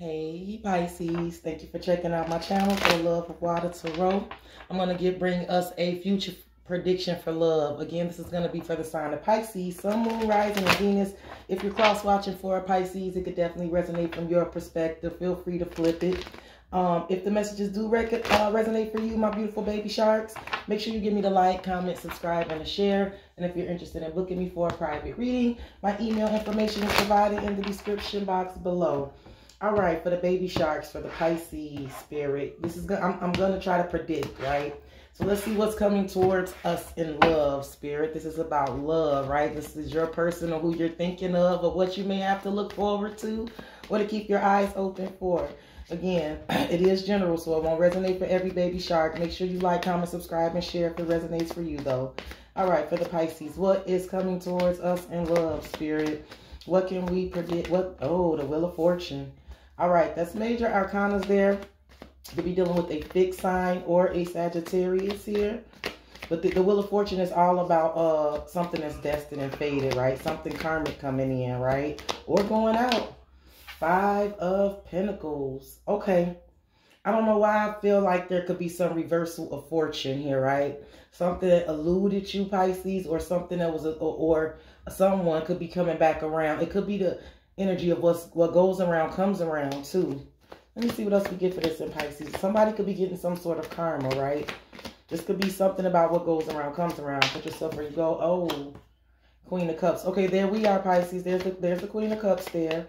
Hey Pisces, thank you for checking out my channel for Love of Water Tarot. I'm going to bring us a future prediction for love. Again, this is going to be for the sign of Pisces, Sun, Moon, Rising, and Venus. If you're cross-watching for a Pisces, it could definitely resonate from your perspective. Feel free to flip it. Um, if the messages do uh, resonate for you, my beautiful baby sharks, make sure you give me the like, comment, subscribe, and a share. And if you're interested in booking me for a private reading, my email information is provided in the description box below. All right, for the baby sharks, for the Pisces spirit, this is good. I'm, I'm going to try to predict, right? So let's see what's coming towards us in love, spirit. This is about love, right? This is your person or who you're thinking of or what you may have to look forward to or to keep your eyes open for. Again, it is general, so it won't resonate for every baby shark. Make sure you like, comment, subscribe, and share if it resonates for you, though. All right, for the Pisces, what is coming towards us in love, spirit? What can we predict? What? Oh, the Wheel of Fortune. All right, that's major arcanas there. Could be dealing with a fixed sign or a Sagittarius here. But the, the Wheel of Fortune is all about uh something that's destined and fated, right? Something karmic coming in, right? Or going out. Five of Pentacles. Okay. I don't know why I feel like there could be some reversal of fortune here, right? Something that eluded you, Pisces, or something that was, a, or, or someone could be coming back around. It could be the energy of what's, what goes around comes around too. Let me see what else we get for this in Pisces. Somebody could be getting some sort of karma, right? This could be something about what goes around comes around. Put yourself where you go. Oh, Queen of Cups. Okay, there we are, Pisces. There's the, there's the Queen of Cups there.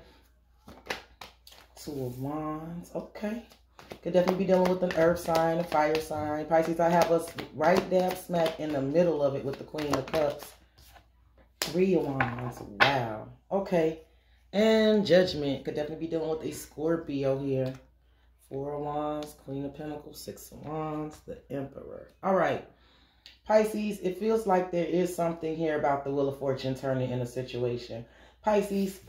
Two of Wands. Okay. Could definitely be dealing with an earth sign, a fire sign. Pisces, I have us right dab smack in the middle of it with the Queen of Cups. Three of Wands. Wow. Okay. And Judgment could definitely be dealing with a Scorpio here. Four of Wands, Queen of Pentacles, Six of Wands, the Emperor. All right. Pisces, it feels like there is something here about the Wheel of Fortune turning in a situation. Pisces,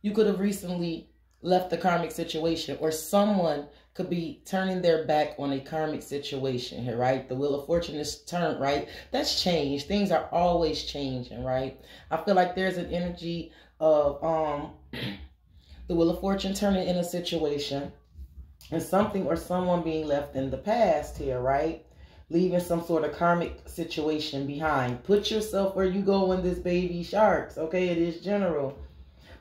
you could have recently left the karmic situation or someone could be turning their back on a karmic situation here, right? The Wheel of Fortune is turned, right? That's changed. Things are always changing, right? I feel like there's an energy of um the Wheel of Fortune turning in a situation and something or someone being left in the past here, right? Leaving some sort of karmic situation behind. Put yourself where you go in this baby sharks, okay? It is general.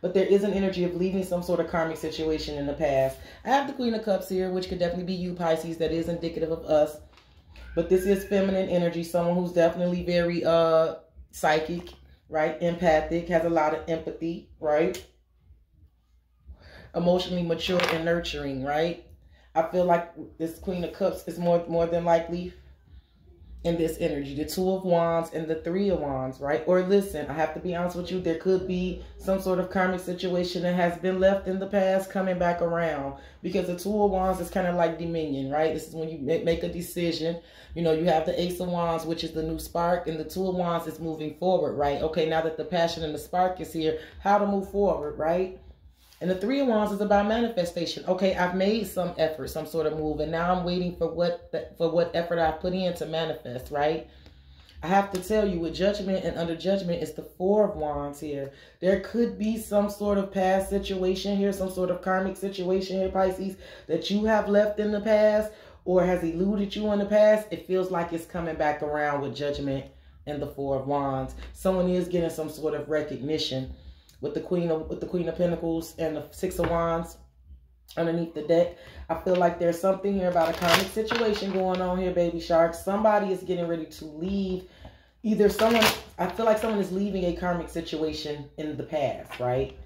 But there is an energy of leaving some sort of karmic situation in the past. I have the Queen of Cups here, which could definitely be you, Pisces. That is indicative of us. But this is feminine energy. Someone who's definitely very uh psychic, right? Empathic, has a lot of empathy, right? Emotionally mature and nurturing, right? I feel like this Queen of Cups is more more than likely in this energy. The Two of Wands and the Three of Wands, right? Or listen, I have to be honest with you, there could be some sort of karmic situation that has been left in the past coming back around. Because the Two of Wands is kind of like dominion, right? This is when you make a decision. You know, you have the Ace of Wands, which is the new spark, and the Two of Wands is moving forward, right? Okay, now that the passion and the spark is here, how to move forward, right? And the three of wands is about manifestation. Okay, I've made some effort, some sort of move, and now I'm waiting for what for what effort I put in to manifest, right? I have to tell you, with judgment and under judgment, it's the four of wands here. There could be some sort of past situation here, some sort of karmic situation here, Pisces, that you have left in the past or has eluded you in the past. It feels like it's coming back around with judgment and the four of wands. Someone is getting some sort of recognition with the Queen of with the Queen of Pentacles and the Six of Wands underneath the deck. I feel like there's something here about a karmic situation going on here, baby sharks. Somebody is getting ready to leave. Either someone, I feel like someone is leaving a karmic situation in the past, right?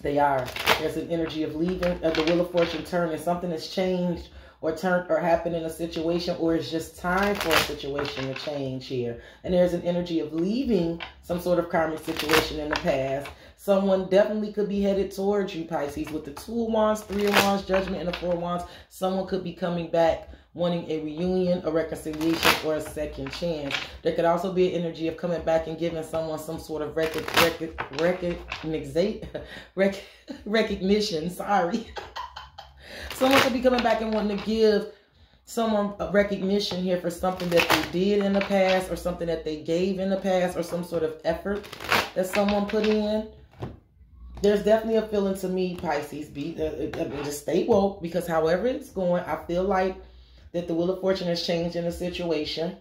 They are. There's an energy of leaving, of the Wheel of Fortune turning. Something has changed or turn or happen in a situation or it's just time for a situation to change here. And there's an energy of leaving some sort of karmic situation in the past. Someone definitely could be headed towards you, Pisces, with the two of wands, three of wands, judgment, and the four of wands. Someone could be coming back wanting a reunion, a reconciliation, or a second chance. There could also be an energy of coming back and giving someone some sort of rec rec rec recognition. Sorry. Someone could be coming back and wanting to give someone recognition here for something that they did in the past or something that they gave in the past or some sort of effort that someone put in. There's definitely a feeling to me, Pisces. Be just stay woke because however it's going, I feel like that the wheel of fortune has changed in the situation.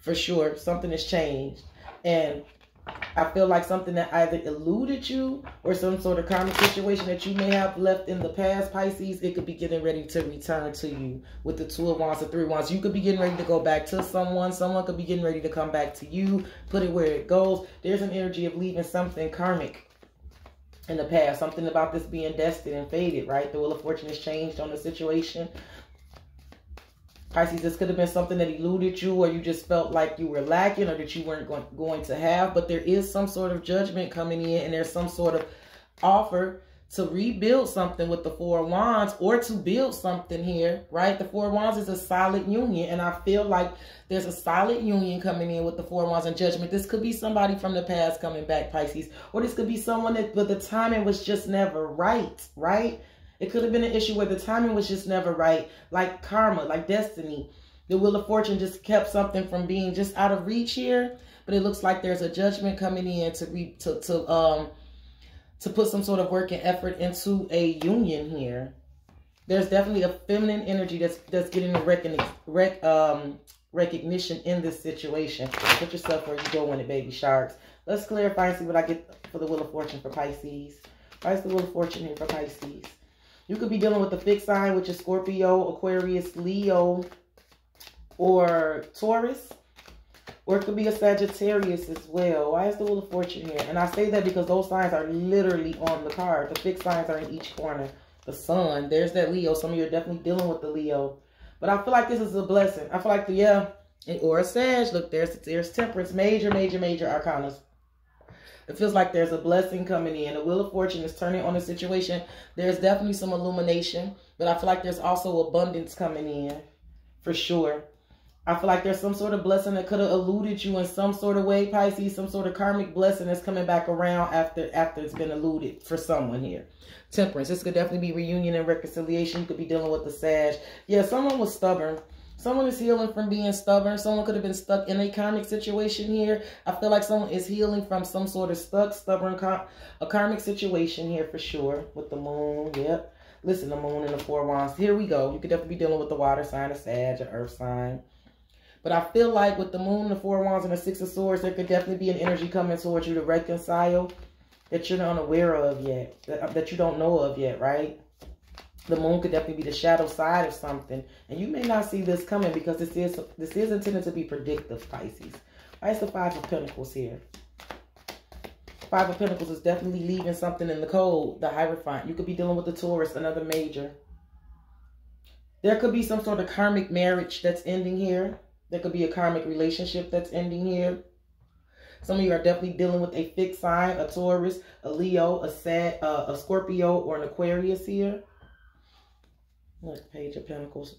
For sure, something has changed, and I feel like something that either eluded you or some sort of karmic situation that you may have left in the past, Pisces, it could be getting ready to return to you with the two of wands, the three of wands. You could be getting ready to go back to someone. Someone could be getting ready to come back to you, put it where it goes. There's an energy of leaving something karmic in the past. Something about this being destined and fated, right? The Wheel of Fortune has changed on the situation. Pisces, this could have been something that eluded you or you just felt like you were lacking or that you weren't going, going to have. But there is some sort of judgment coming in and there's some sort of offer to rebuild something with the Four Wands or to build something here, right? The Four Wands is a solid union. And I feel like there's a solid union coming in with the Four Wands and Judgment. This could be somebody from the past coming back, Pisces. Or this could be someone that, but the timing was just never right, right? It could have been an issue where the timing was just never right, like karma, like destiny. The Wheel of Fortune just kept something from being just out of reach here. But it looks like there's a judgment coming in to re, to to um to put some sort of work and effort into a union here. There's definitely a feminine energy that's that's getting a recon, rec, um, recognition in this situation. Put yourself where you go when it, baby sharks. Let's clarify and see what I get for the Wheel of Fortune for Pisces. Why is the Wheel of Fortune here for Pisces? You could be dealing with a fixed sign, which is Scorpio, Aquarius, Leo, or Taurus. Or it could be a Sagittarius as well. Why is the Wheel of Fortune here? And I say that because those signs are literally on the card. The fixed signs are in each corner. The sun, there's that Leo. Some of you are definitely dealing with the Leo. But I feel like this is a blessing. I feel like, the, yeah, or a Sag. Look, there's, there's temperance. Major, major, major arcanas. It feels like there's a blessing coming in. The Wheel of Fortune is turning on the situation. There's definitely some illumination, but I feel like there's also abundance coming in for sure. I feel like there's some sort of blessing that could have eluded you in some sort of way, Pisces. Some sort of karmic blessing that's coming back around after after it's been eluded for someone here. Temperance. This could definitely be reunion and reconciliation. You could be dealing with the Sag. Yeah, someone was stubborn. Someone is healing from being stubborn. Someone could have been stuck in a karmic situation here. I feel like someone is healing from some sort of stuck, stubborn, a karmic situation here for sure. With the moon, yep. Listen, the moon and the four wands. Here we go. You could definitely be dealing with the water sign, a Sag, an earth sign. But I feel like with the moon, the four of wands, and the six of swords, there could definitely be an energy coming towards you to reconcile that you're not aware of yet, that, uh, that you don't know of yet, right? the moon could definitely be the shadow side of something. And you may not see this coming because this is this is intended to be predictive, Pisces. Why is the Five of Pentacles here? Five of Pentacles is definitely leaving something in the cold, the Hierophant. You could be dealing with the Taurus, another major. There could be some sort of karmic marriage that's ending here. There could be a karmic relationship that's ending here. Some of you are definitely dealing with a fixed sign, a Taurus, a Leo, a, Sag, uh, a Scorpio, or an Aquarius here. Look, Page of Pentacles.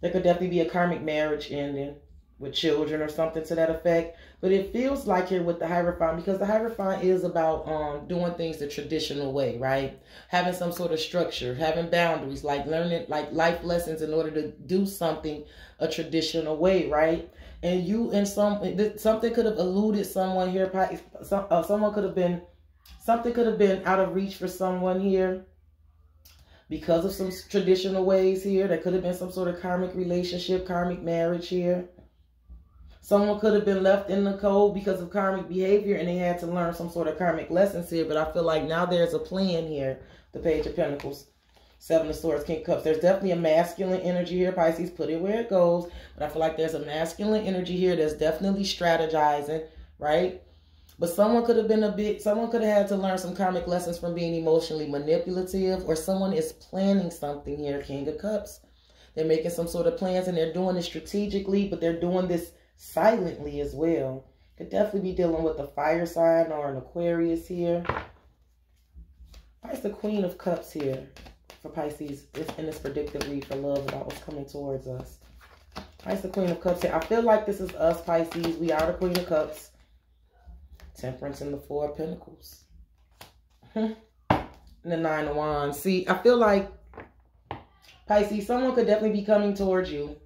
There could definitely be a karmic marriage ending with children or something to that effect. But it feels like here with the Hierophant, because the Hierophant is about um, doing things the traditional way, right? Having some sort of structure, having boundaries, like learning like life lessons in order to do something a traditional way, right? And you and some something could have eluded someone here. Some, uh, someone could have been something could have been out of reach for someone here because of some traditional ways here. There could have been some sort of karmic relationship, karmic marriage here. Someone could have been left in the cold because of karmic behavior and they had to learn some sort of karmic lessons here. But I feel like now there's a plan here. The Page of Pentacles, Seven of Swords, King of Cups. There's definitely a masculine energy here. Pisces, put it where it goes. But I feel like there's a masculine energy here that's definitely strategizing, right? But someone could have been a bit, someone could have had to learn some karmic lessons from being emotionally manipulative, or someone is planning something here, King of Cups. They're making some sort of plans and they're doing it strategically, but they're doing this silently as well. Could definitely be dealing with a fire sign or an Aquarius here. Why is the Queen of Cups here for Pisces in this predictive read for love about what's coming towards us? Why is the Queen of Cups here? I feel like this is us, Pisces. We are the Queen of Cups. Temperance and the Four of Pentacles. and the Nine of Wands. See, I feel like, Pisces, someone could definitely be coming towards you.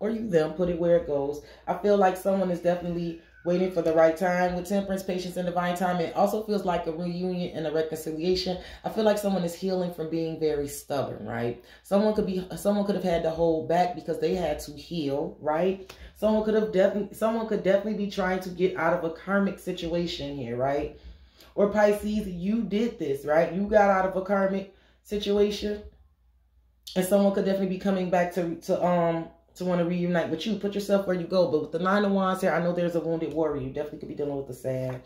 Or you them, put it where it goes. I feel like someone is definitely waiting for the right time with temperance, patience, and divine time. It also feels like a reunion and a reconciliation. I feel like someone is healing from being very stubborn, right? Someone could be someone could have had to hold back because they had to heal, right? Someone could have definitely someone could definitely be trying to get out of a karmic situation here, right? Or Pisces, you did this, right? You got out of a karmic situation. And someone could definitely be coming back to to um to want to reunite with you. Put yourself where you go. But with the nine of wands here, I know there's a wounded warrior. You definitely could be dealing with the sag.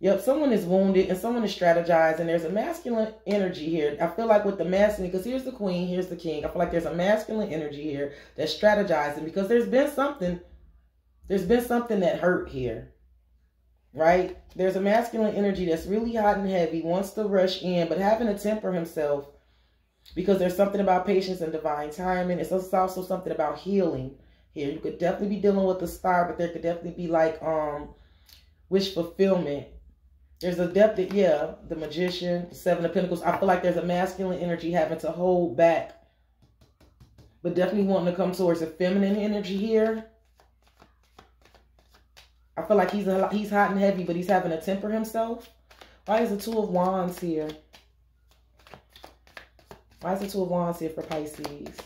Yep, someone is wounded and someone is strategizing. There's a masculine energy here. I feel like with the masculine, because here's the queen, here's the king. I feel like there's a masculine energy here that's strategizing because there's been something, there's been something that hurt here. Right? There's a masculine energy that's really hot and heavy, wants to rush in, but having to temper himself because there's something about patience and divine timing. It's also something about healing here. You could definitely be dealing with the star, but there could definitely be like um wish fulfillment. There's a depth that, yeah, the magician, the seven of pentacles. I feel like there's a masculine energy having to hold back, but definitely wanting to come towards a feminine energy here. I feel like he's a, he's hot and heavy, but he's having to temper himself. Why is the two of wands here? Why is the Two of Wands here for Pisces?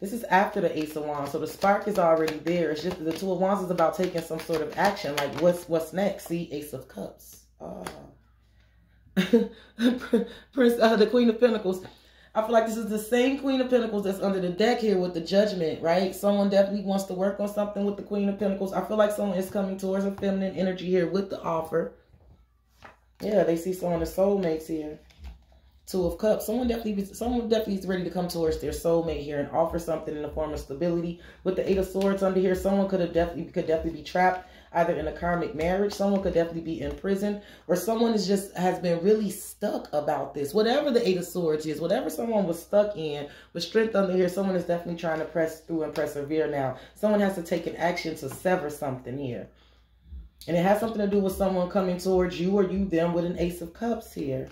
This is after the Ace of Wands, so the spark is already there. It's just the Two of Wands is about taking some sort of action. Like, what's what's next? See, Ace of Cups. Oh. Prince, uh, the Queen of Pentacles. I feel like this is the same Queen of Pentacles that's under the deck here with the Judgment, right? Someone definitely wants to work on something with the Queen of Pentacles. I feel like someone is coming towards a feminine energy here with the offer. Yeah, they see someone, the soulmates here. Two of Cups. Someone definitely, someone definitely is ready to come towards their soulmate here and offer something in the form of stability. With the Eight of Swords under here, someone could have definitely could definitely be trapped either in a karmic marriage. Someone could definitely be in prison, or someone is just has been really stuck about this. Whatever the Eight of Swords is, whatever someone was stuck in with strength under here, someone is definitely trying to press through and persevere now. Someone has to take an action to sever something here. And it has something to do with someone coming towards you or you them with an Ace of Cups here.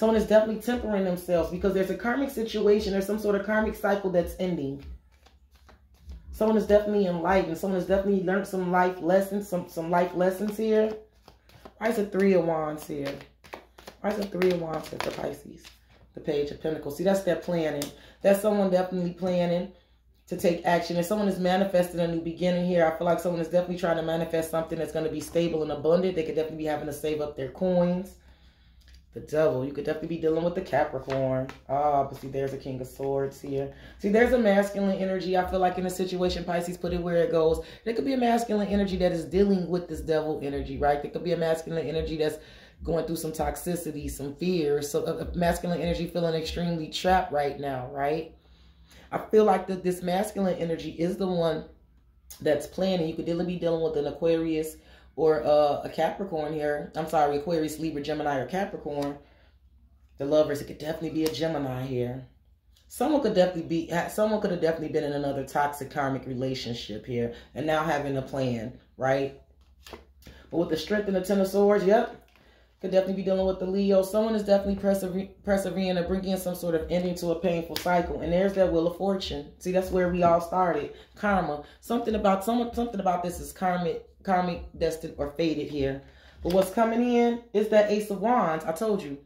Someone is definitely tempering themselves because there's a karmic situation. There's some sort of karmic cycle that's ending. Someone is definitely enlightened. Someone has definitely learned some life lessons, some, some life lessons here. Why is it three of wands here? Why is it three of wands here for Pisces? The page of pentacles. See, that's their planning. That's someone definitely planning to take action. If someone is manifesting a new beginning here, I feel like someone is definitely trying to manifest something that's going to be stable and abundant. They could definitely be having to save up their coins. The devil. You could definitely be dealing with the Capricorn. Ah, but see, there's a King of Swords here. See, there's a masculine energy. I feel like in a situation, Pisces, put it where it goes. There could be a masculine energy that is dealing with this devil energy, right? There could be a masculine energy that's going through some toxicity, some fear. So a masculine energy feeling extremely trapped right now, right? I feel like that this masculine energy is the one that's planning. You could definitely be dealing with an Aquarius, or uh, a Capricorn here. I'm sorry, Aquarius, Libra, Gemini, or Capricorn. The lovers, it could definitely be a Gemini here. Someone could definitely be, someone could have definitely been in another toxic karmic relationship here and now having a plan, right? But with the strength and the Ten of Swords, yep, could definitely be dealing with the Leo. Someone is definitely persever persevering and bringing some sort of ending to a painful cycle. And there's that Wheel of Fortune. See, that's where we all started. Karma. Something about someone. Something about this is karmic karmic, destined, or fated here. But what's coming in is that Ace of Wands. I told you.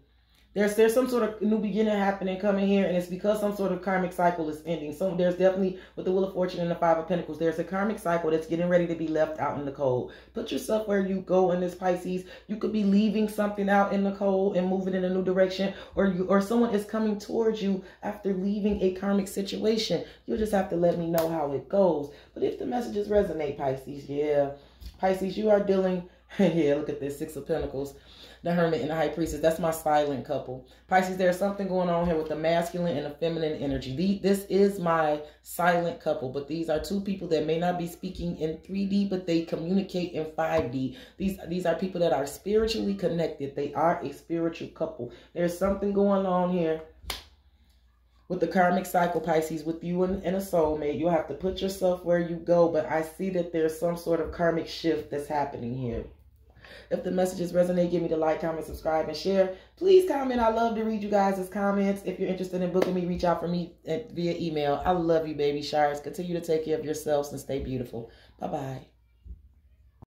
There's there's some sort of new beginning happening coming here, and it's because some sort of karmic cycle is ending. So there's definitely, with the Wheel of Fortune and the Five of Pentacles, there's a karmic cycle that's getting ready to be left out in the cold. Put yourself where you go in this Pisces. You could be leaving something out in the cold and moving in a new direction, or you or someone is coming towards you after leaving a karmic situation. You'll just have to let me know how it goes. But if the messages resonate, Pisces, yeah. Pisces, you are dealing, yeah, look at this, Six of Pentacles, the Hermit and the High Priestess. That's my silent couple. Pisces, there's something going on here with the masculine and the feminine energy. this is my silent couple, but these are two people that may not be speaking in 3D, but they communicate in 5D. These, these are people that are spiritually connected. They are a spiritual couple. There's something going on here with the karmic cycle, Pisces, with you and, and, a soulmate, you'll have to put yourself where you go. But I see that there's some sort of karmic shift that's happening here. If the messages resonate, give me the like, comment, subscribe, and share. Please comment. I love to read you guys' comments. If you're interested in booking me, reach out for me via email. I love you, baby sharks. Continue to take care of yourselves and stay beautiful. Bye-bye.